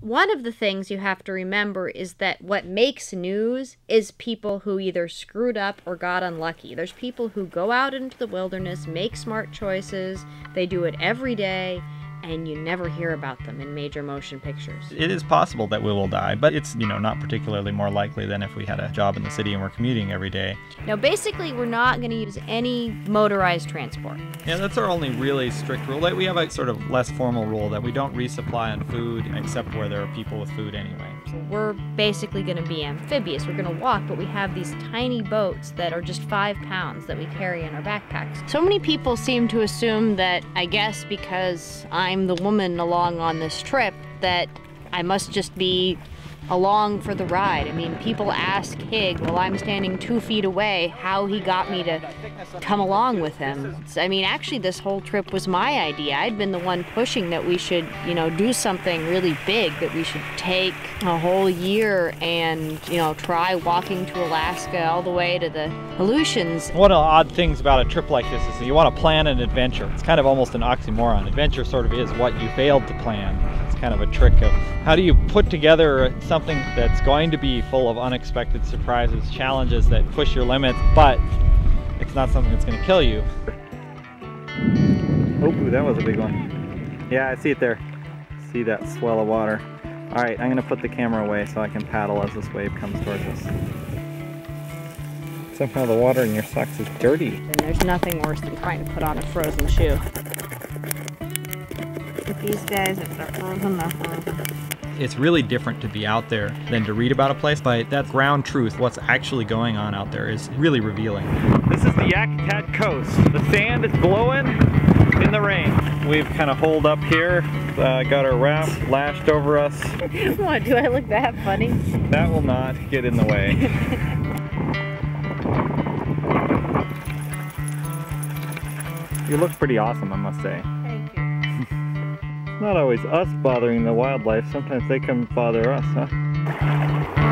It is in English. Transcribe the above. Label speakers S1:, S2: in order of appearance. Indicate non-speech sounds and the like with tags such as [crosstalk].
S1: one of the things you have to remember is that what makes news is people who either screwed up or got unlucky. There's people who go out into the wilderness, make smart choices, they do it every day, and you never hear about them in major motion pictures.
S2: It is possible that we will die, but it's, you know, not particularly more likely than if we had a job in the city and we're commuting every day.
S1: Now, basically, we're not going to use any motorized transport.
S2: Yeah, that's our only really strict rule. Like, We have a sort of less formal rule that we don't resupply on food except where there are people with food anyway.
S1: We're basically going to be amphibious. We're going to walk, but we have these tiny boats that are just five pounds that we carry in our backpacks. So many people seem to assume that, I guess, because I'm the woman along on this trip, that I must just be along for the ride. I mean, people ask Hig while I'm standing two feet away how he got me to come along with him. I mean, actually, this whole trip was my idea. I'd been the one pushing that we should, you know, do something really big, that we should take a whole year and, you know, try walking to Alaska all the way to the Aleutians.
S2: One of the odd things about a trip like this is you want to plan an adventure. It's kind of almost an oxymoron. Adventure sort of is what you failed to plan. It's kind of a trick of how do you put together something that's going to be full of unexpected surprises, challenges that push your limits, but it's not something that's going to kill you. Oh, that was a big one. Yeah, I see it there. See that swell of water. All right, I'm going to put the camera away so I can paddle as this wave comes towards us. Somehow the water in your socks is dirty.
S1: And there's nothing worse than trying to put on a frozen shoe. With these guys, if they're frozen, they're frozen.
S2: It's really different to be out there than to read about a place, but that ground truth, what's actually going on out there, is really revealing. This is the Yakutat coast. The sand is blowing in the rain. We've kind of holed up here, uh, got our raft lashed over us. [laughs]
S1: what, do I look that funny?
S2: That will not get in the way. [laughs] you look pretty awesome, I must say. Not always us bothering the wildlife, sometimes they come bother us, huh?